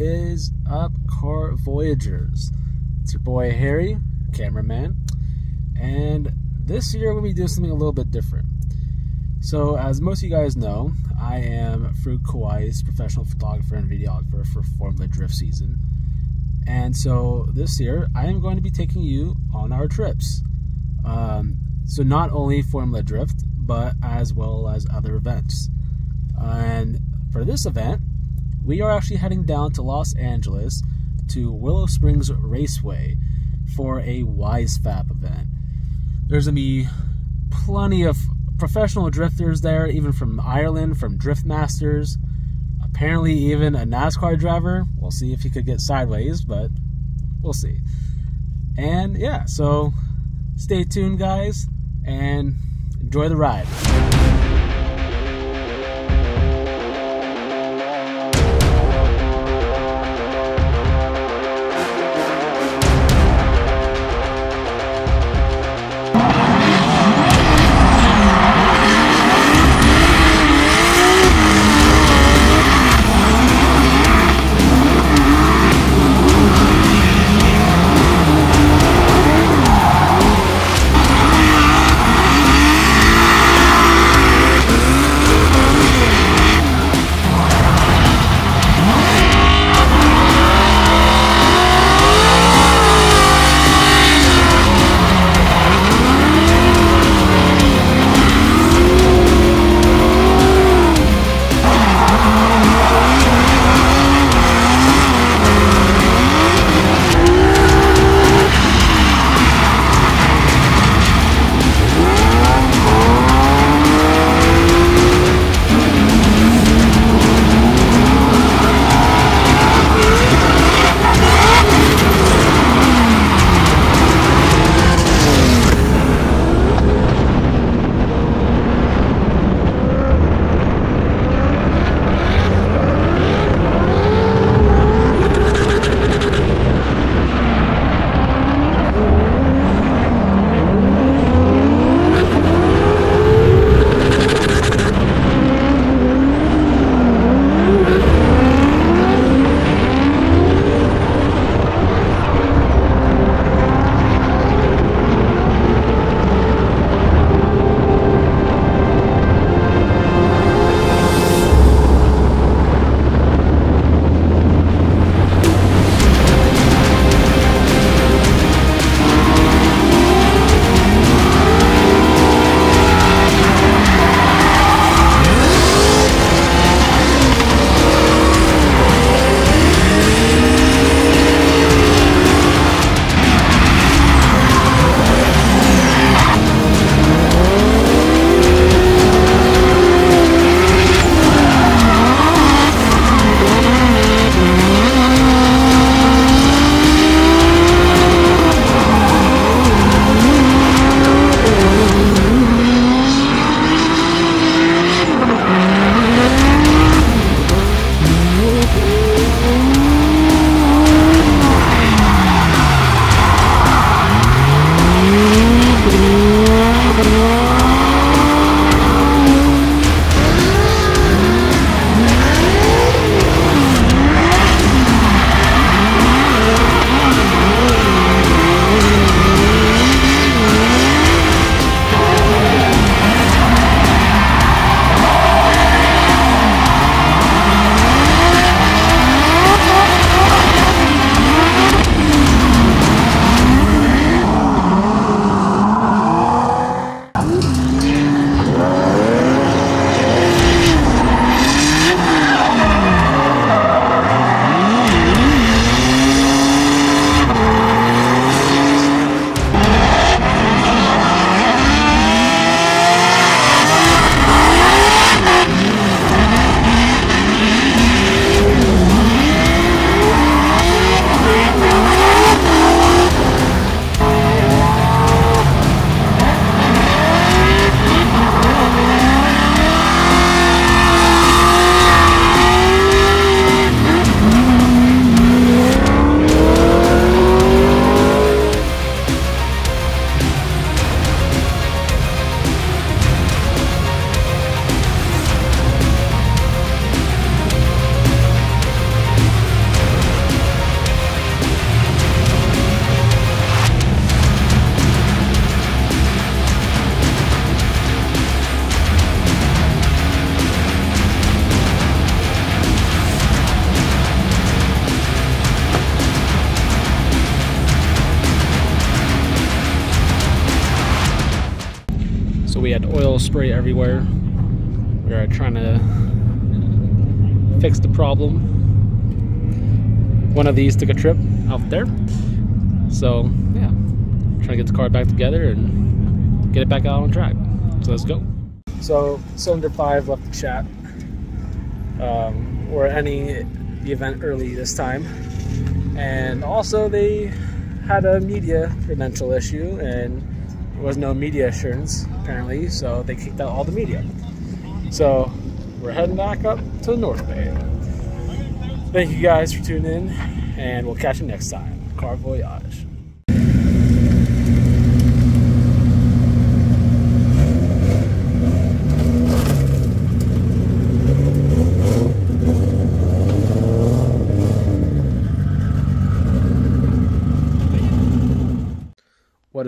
Is up, car voyagers? It's your boy Harry, cameraman, and this year we'll be doing something a little bit different. So, as most of you guys know, I am Faruk Kugay's professional photographer and videographer for Formula Drift season. And so this year, I am going to be taking you on our trips. Um, so, not only Formula Drift, but as well as other events. And for this event, we are actually heading down to Los Angeles to Willow Springs Raceway for a WiseFab event. There's going to be plenty of professional drifters there, even from Ireland, from Drift Masters. Apparently, even a NASCAR driver. We'll see if he could get sideways, but we'll see. And yeah, so stay tuned, guys, and enjoy the ride. Had oil spray everywhere. We are trying to fix the problem. One of these took a trip out there. So, yeah, trying to get the car back together and get it back out on track. So let's go. So, Cylinder 5 left the chat. Um, we're ending the event early this time. And also, they had a media credential issue and there was no media assurance apparently, so they kicked out all the media. So we're heading back up to the North Bay. Thank you guys for tuning in, and we'll catch you next time. Car Voyage.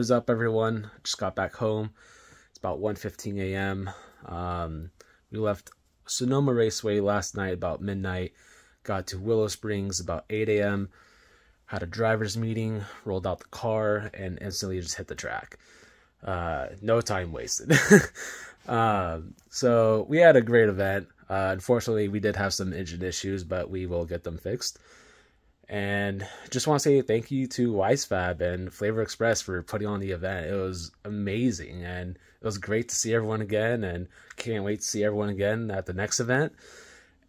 Is up, everyone? Just got back home. It's about 1.15 a.m. Um, we left Sonoma Raceway last night about midnight. Got to Willow Springs about 8 a.m. Had a driver's meeting, rolled out the car, and instantly just hit the track. Uh, no time wasted. um, so we had a great event. Uh, unfortunately, we did have some engine issues, but we will get them fixed. And just want to say thank you to Wisefab and Flavor Express for putting on the event. It was amazing and it was great to see everyone again and can't wait to see everyone again at the next event.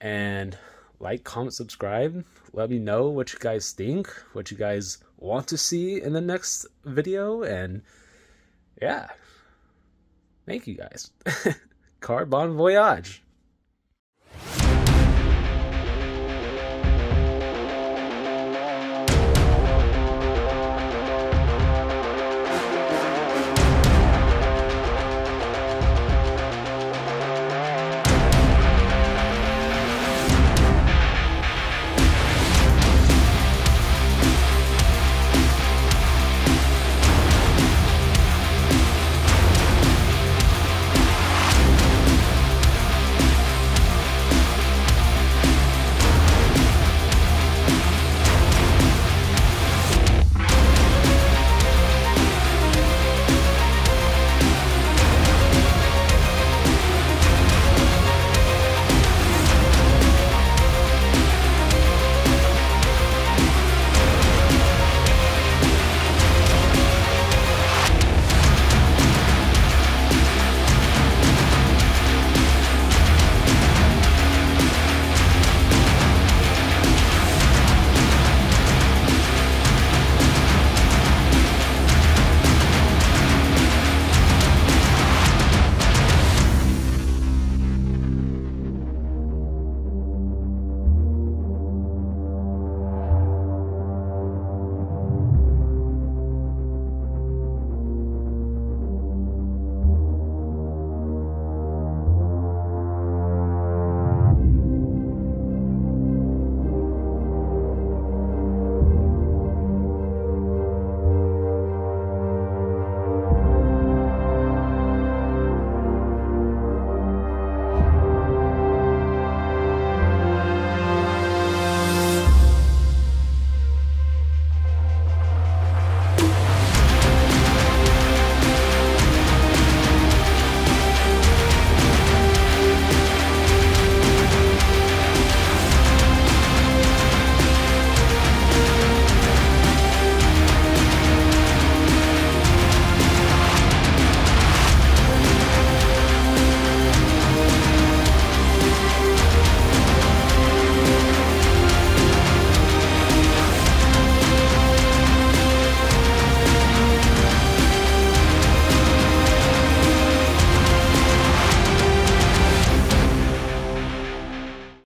And like, comment, subscribe. Let me know what you guys think, what you guys want to see in the next video. And yeah, thank you guys. Car Bon Voyage.